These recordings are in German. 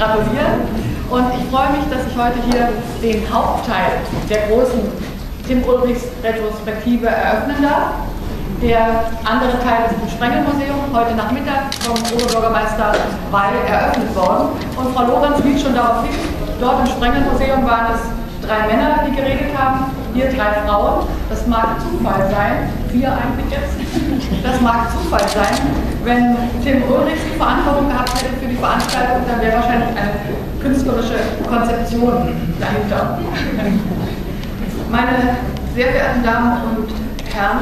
gratulieren. Und ich freue mich, dass ich heute hier den Hauptteil der großen Tim Ulrichs Retrospektive eröffnen darf. Der andere Teil ist im Sprengelmuseum, heute Nachmittag vom Oberbürgermeister Weil eröffnet worden. Und Frau Lorenz wies schon darauf hin, dort im Sprengelmuseum waren es drei Männer, die geredet haben, hier drei Frauen. Das mag Zufall sein, vier eigentlich jetzt. Das mag Zufall sein. Wenn Tim Ulrich die Verantwortung gehabt hätte für die Veranstaltung, dann wäre wahrscheinlich eine künstlerische Konzeption dahinter. Meine sehr verehrten Damen und Herren,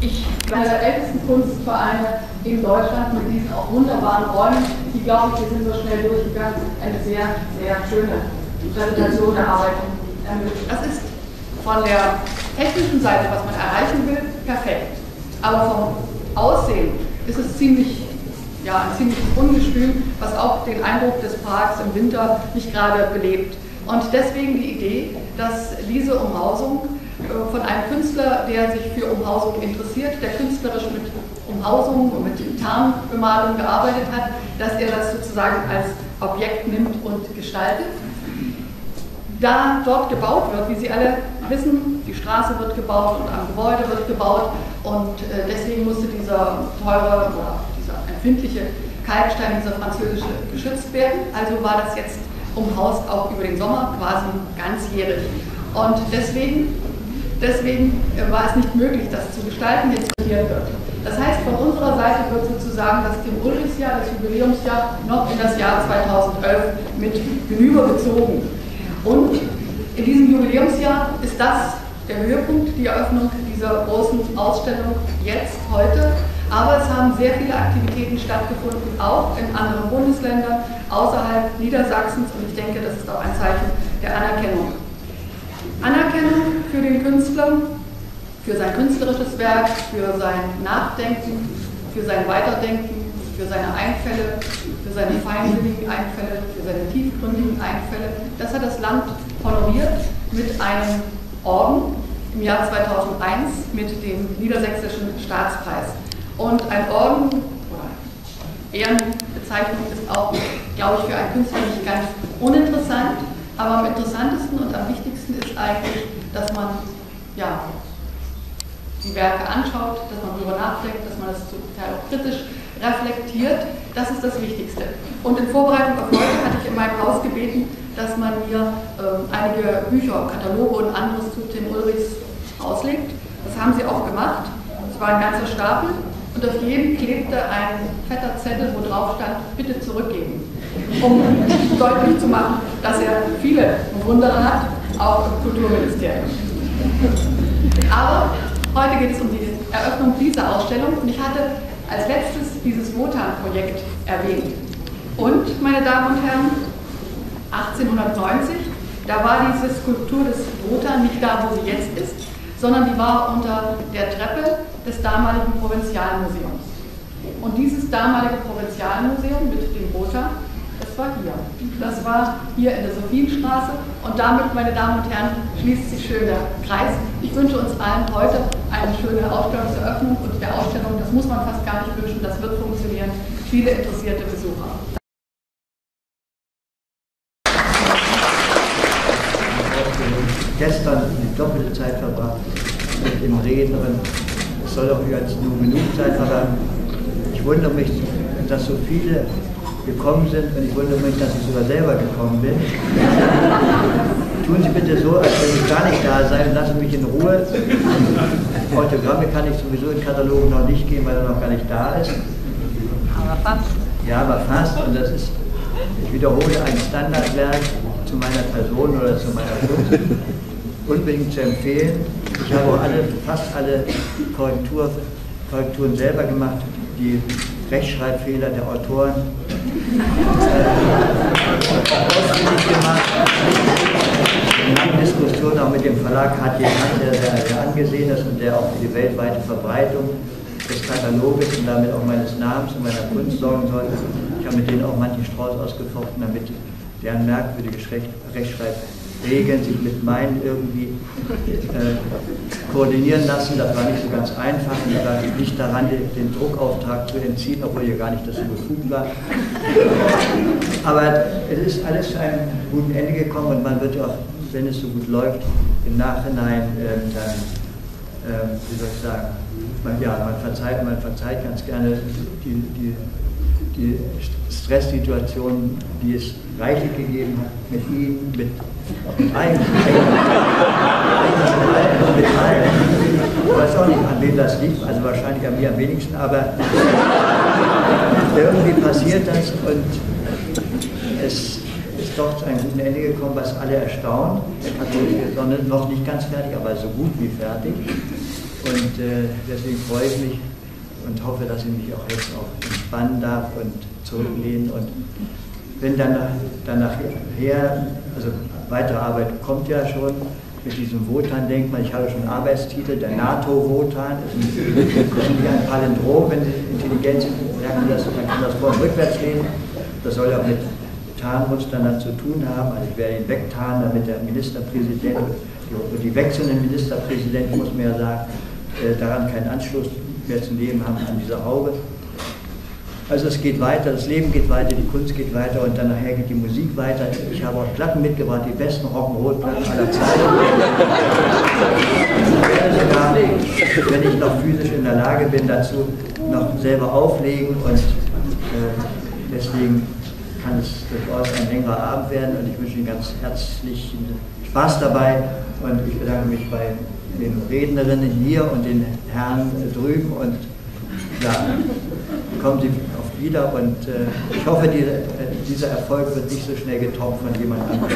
ich einer der ältesten Kunstvereine in Deutschland mit diesen auch wunderbaren Räumen, die, glaube ich, wir sind so schnell durchgegangen, eine sehr, sehr schöne Präsentation der Arbeit ermöglicht. Das ist von der technischen Seite, was man erreichen will, perfekt. Aber vom Aussehen ist es ziemlich, ja, ein ziemliches Ungestüm, was auch den Eindruck des Parks im Winter nicht gerade belebt. Und deswegen die Idee, dass diese Umhausung äh, von einem Künstler, der sich für Umhausung interessiert, der künstlerisch mit Umhausung und mit Tarnbemalung gearbeitet hat, dass er das sozusagen als Objekt nimmt und gestaltet. Da dort gebaut wird, wie Sie alle wissen, die Straße wird gebaut und ein Gebäude wird gebaut und äh, deswegen musste dieser teure oder dieser empfindliche Kalkstein, dieser französische, geschützt werden. Also war das jetzt umhaust auch über den Sommer quasi ganzjährig. Und deswegen Deswegen äh, war es nicht möglich, das zu gestalten, jetzt hier wird. Das heißt, von unserer Seite wird sozusagen das Tim Ulrichs-Jahr, das Jubiläumsjahr, noch in das Jahr 2011 mit hinübergezogen. Und in diesem Jubiläumsjahr ist das der Höhepunkt, die Eröffnung dieser großen Ausstellung jetzt, heute. Aber es haben sehr viele Aktivitäten stattgefunden, auch in anderen Bundesländern, außerhalb Niedersachsens. Und ich denke, das ist auch ein Zeichen der Anerkennung Anerkennung für den Künstler, für sein künstlerisches Werk, für sein Nachdenken, für sein Weiterdenken, für seine Einfälle, für seine feinsinnigen Einfälle, für seine tiefgründigen Einfälle. Das hat das Land honoriert mit einem Orden im Jahr 2001 mit dem Niedersächsischen Staatspreis. Und ein Orden oder Ehrenbezeichnung ist auch, glaube ich, für einen Künstler nicht ganz uninteressant. Aber am interessantesten und am wichtigsten ist eigentlich, dass man ja, die Werke anschaut, dass man darüber nachdenkt, dass man das zum Teil auch kritisch reflektiert. Das ist das Wichtigste. Und in Vorbereitung auf heute hatte ich in meinem Haus gebeten, dass man mir äh, einige Bücher, Kataloge und anderes zu Tim Ulrichs auslegt. Das haben sie auch gemacht. Es war ein ganzer Stapel und auf jedem klebte ein fetter Zettel, wo drauf stand, bitte zurückgeben um deutlich zu machen, dass er viele Bewunderer hat, auch im Kulturministerium. Aber heute geht es um die Eröffnung dieser Ausstellung und ich hatte als letztes dieses Wotan-Projekt erwähnt. Und, meine Damen und Herren, 1890, da war diese Skulptur des Wotan nicht da, wo sie jetzt ist, sondern die war unter der Treppe des damaligen Provinzialmuseums. Und dieses damalige Provinzialmuseum mit dem Wotan das war hier. Das war hier in der Sophienstraße. Und damit, meine Damen und Herren, schließt sich schön der Kreis. Ich wünsche uns allen heute eine schöne Ausstellungseröffnung und der Ausstellung, das muss man fast gar nicht wünschen, das wird funktionieren. Viele interessierte Besucher. Gestern die doppelte Zeit verbracht mit dem Reden und es soll auch jetzt nur Minuten sein, aber ich wundere mich, dass so viele gekommen sind und ich wundere mich, dass ich sogar selber gekommen bin. Tun Sie bitte so, als wenn ich gar nicht da sei und lassen mich in Ruhe. Autogramme kann ich sowieso in Katalogen noch nicht geben, weil er noch gar nicht da ist. Aber fast. Ja, aber fast. Und das ist, ich wiederhole ein Standardwerk zu meiner Person oder zu meiner Kunst. Unbedingt zu empfehlen. Ich habe auch alle, fast alle Korrektur, Korrekturen selber gemacht. Die Rechtschreibfehler der Autoren ausfindig gemacht. In langen Diskussionen auch mit dem Verlag HT Hand, der sehr angesehen ist und der auch für die weltweite Verbreitung des Kataloges und damit auch meines Namens und meiner Kunst sorgen sollte. Ich habe mit denen auch manchen Strauß ausgefochten, damit deren merkwürdige Rechtschreibfehler Regeln sich mit meinen irgendwie äh, koordinieren lassen. Das war nicht so ganz einfach. Ich war nicht daran, den Druckauftrag zu entziehen, obwohl ihr gar nicht dazu befugt war. Aber es ist alles zu einem guten Ende gekommen und man wird auch, wenn es so gut läuft, im Nachhinein äh, dann, äh, wie soll ich sagen, man, ja, man verzeiht, man verzeiht ganz gerne die, die, die Stresssituationen, die es reichlich gegeben hat, mit ihm, mit, mit allen, mit allen. Ich weiß auch nicht, an wem das liegt, also wahrscheinlich an mir am wenigsten, aber irgendwie passiert das und es ist doch zu einem guten Ende gekommen, was alle erstaunt. Der katholische Sonne noch nicht ganz fertig, aber so gut wie fertig. Und äh, deswegen freue ich mich und hoffe, dass ich mich auch jetzt auch entspannen darf und zurücklehnen. Und wenn dann, dann nachher, also weitere Arbeit kommt ja schon mit diesem Wotan-Denkmal. Ich habe schon einen Arbeitstitel, der NATO-Wotan. Das ist wie ein Palindrom, wenn Sie intelligent sind, merken das, man kann das vor- und rückwärts lesen. Das soll auch mit Tarnmustern dann zu tun haben. Also ich werde ihn wegtarnen, damit der Ministerpräsident, die, die wechselnden Ministerpräsidenten, muss man ja sagen, äh, daran keinen Anschluss mehr zu nehmen haben an dieser Haube. Also es geht weiter, das Leben geht weiter, die Kunst geht weiter und dann nachher geht die Musik weiter. Ich habe auch Platten mitgebracht, die besten Rock'n'Roll-Platten aller Zeiten. Wenn ich noch physisch in der Lage bin, dazu noch selber auflegen und äh, deswegen kann es durchaus ein längerer Abend werden und ich wünsche Ihnen ganz herzlichen Spaß dabei und ich bedanke mich bei den Rednerinnen hier und den Herren drüben und ja, kommen Sie oft wieder und äh, ich hoffe, die, äh, dieser Erfolg wird nicht so schnell getoppt von jemand anderem.